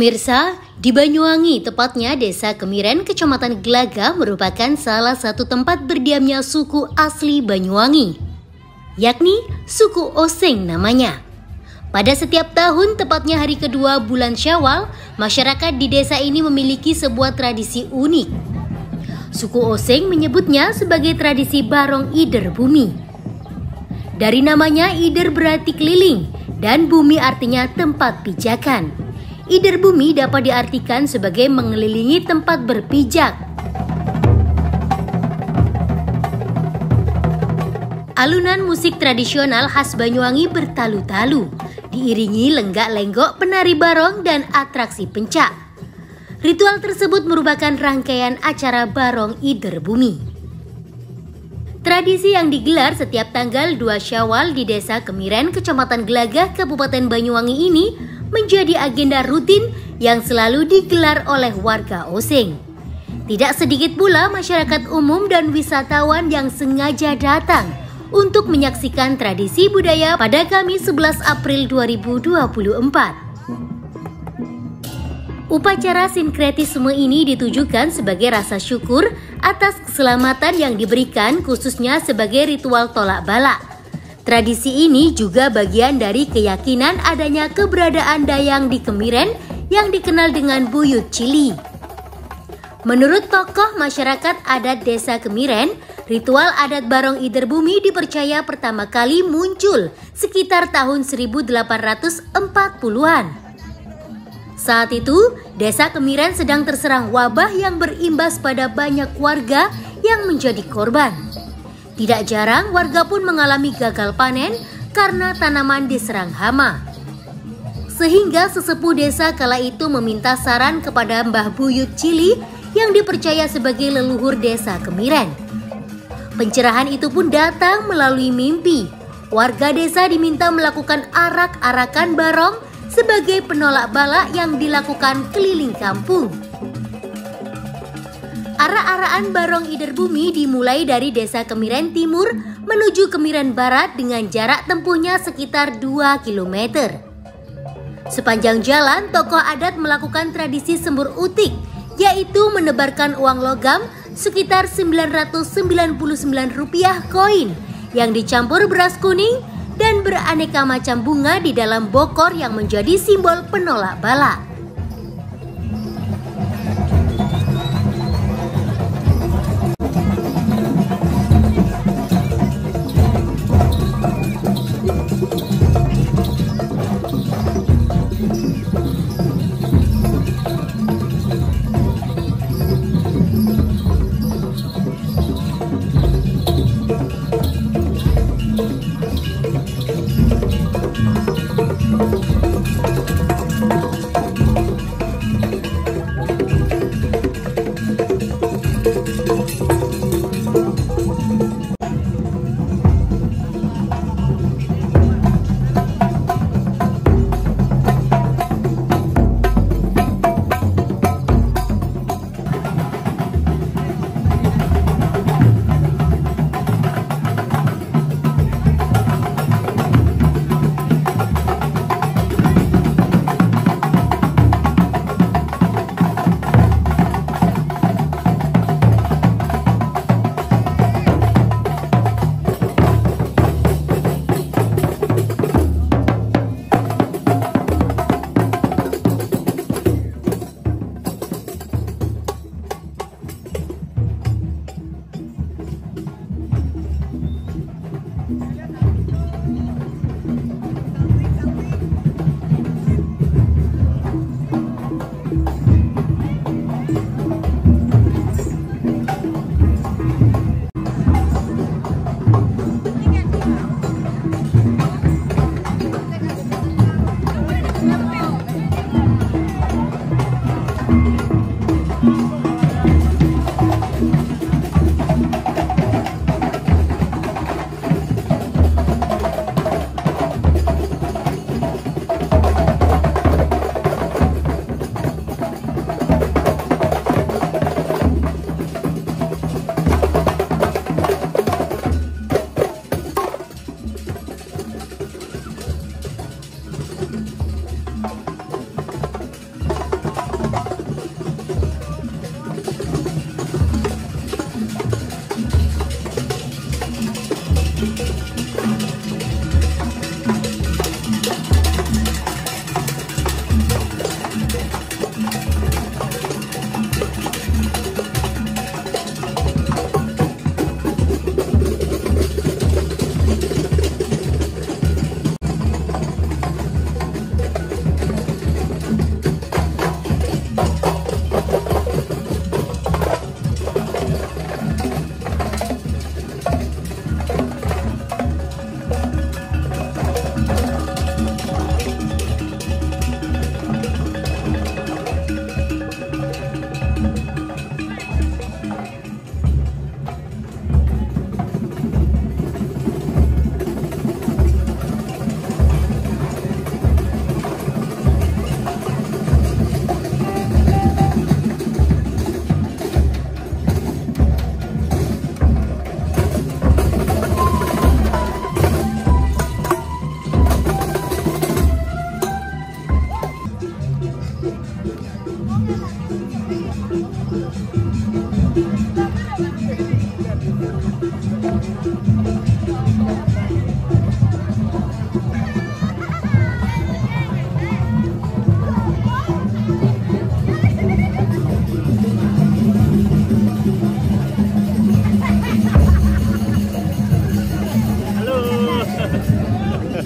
Pemirsa, di Banyuwangi, tepatnya Desa Kemiren, Kecamatan Gelaga merupakan salah satu tempat berdiamnya suku asli Banyuwangi, yakni suku Oseng namanya. Pada setiap tahun, tepatnya hari kedua bulan Syawal, masyarakat di desa ini memiliki sebuah tradisi unik. Suku Oseng menyebutnya sebagai tradisi Barong Ider Bumi. Dari namanya, Ider berarti keliling, dan bumi artinya tempat pijakan. Ider bumi dapat diartikan sebagai mengelilingi tempat berpijak. Alunan musik tradisional khas Banyuwangi bertalu-talu, diiringi lenggak-lenggok penari barong dan atraksi pencak. Ritual tersebut merupakan rangkaian acara Barong Ider Bumi. Tradisi yang digelar setiap tanggal 2 Syawal di Desa Kemiren, Kecamatan Gelagah, Kabupaten Banyuwangi ini menjadi agenda rutin yang selalu digelar oleh warga Osing. Tidak sedikit pula masyarakat umum dan wisatawan yang sengaja datang untuk menyaksikan tradisi budaya pada Kamis 11 April 2024. Upacara sinkretisme ini ditujukan sebagai rasa syukur atas keselamatan yang diberikan khususnya sebagai ritual tolak balak Tradisi ini juga bagian dari keyakinan adanya keberadaan dayang di Kemiren yang dikenal dengan Buyut Cili. Menurut tokoh masyarakat adat desa Kemiren, ritual adat Barong Ider Bumi dipercaya pertama kali muncul sekitar tahun 1840-an. Saat itu, desa Kemiren sedang terserang wabah yang berimbas pada banyak warga yang menjadi korban. Tidak jarang warga pun mengalami gagal panen karena tanaman diserang hama. Sehingga sesepuh desa kala itu meminta saran kepada Mbah Buyut Cili yang dipercaya sebagai leluhur desa Kemiren. Pencerahan itu pun datang melalui mimpi. Warga desa diminta melakukan arak-arakan barong sebagai penolak bala yang dilakukan keliling kampung. Ara-araan Barong Ider Bumi dimulai dari desa Kemiren Timur menuju Kemiren Barat dengan jarak tempuhnya sekitar 2 km. Sepanjang jalan, tokoh adat melakukan tradisi sembur utik, yaitu menebarkan uang logam sekitar 999 rupiah koin yang dicampur beras kuning dan beraneka macam bunga di dalam bokor yang menjadi simbol penolak bala.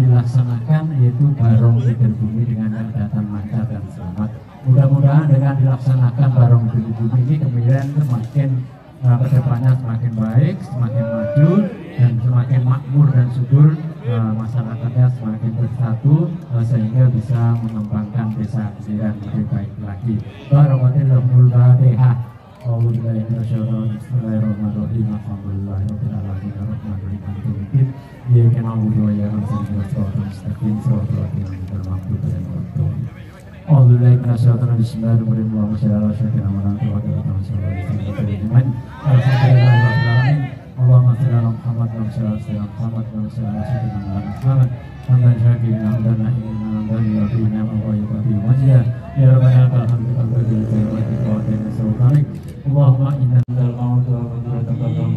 dilaksanakan yaitu barong Idul Bumi dengan kegiatan lancar dan selamat. Mudah-mudahan dengan dilaksanakan barong Idul Bumi ini kemudian semakin uh, ke depannya semakin baik, semakin maju dan semakin makmur dan subur uh, masyarakatnya semakin bersatu uh, sehingga bisa mengembangkan desa kesiran lebih baik lagi. Fatihah. Bismillahirrahmanirrahim. Alhamdulillahirrahmanirrahim. Rahmanirrahim. Nirma Udoya Abdullah Sohra Mustaqim Sohra Kita Mampu Dan Waktu Alhamdulillah Kita Sohra Bismillahirrahmanirrahim Wa Masyarakat Syakir Amalan Wa Kata Masyarakat Alhamdulillah Alhamdulillah Allahumma Salli Ala Muhammad Wa Masyarakat Sallam Muhammad Wa Masyarakat Syakir Amalan Muhammad. Hamdan Syakirin Hamdan Na'imin Hamdan Yabina Wa Yababi Wajah Ya Rabbana Alhamdulillah Alhamdulillah Allahumma Inna Al-Ma'udu Wa Masyarakat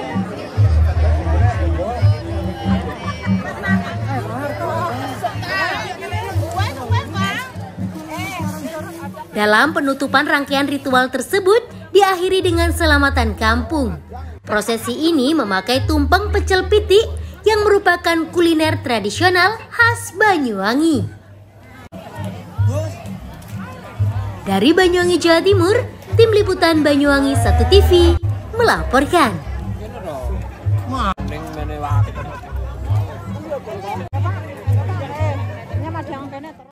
Dalam penutupan rangkaian ritual tersebut, diakhiri dengan selamatan kampung. Prosesi ini memakai tumpeng pecel pitik yang merupakan kuliner tradisional khas Banyuwangi. Dari Banyuwangi, Jawa Timur, tim liputan Banyuwangi 1 TV melaporkan.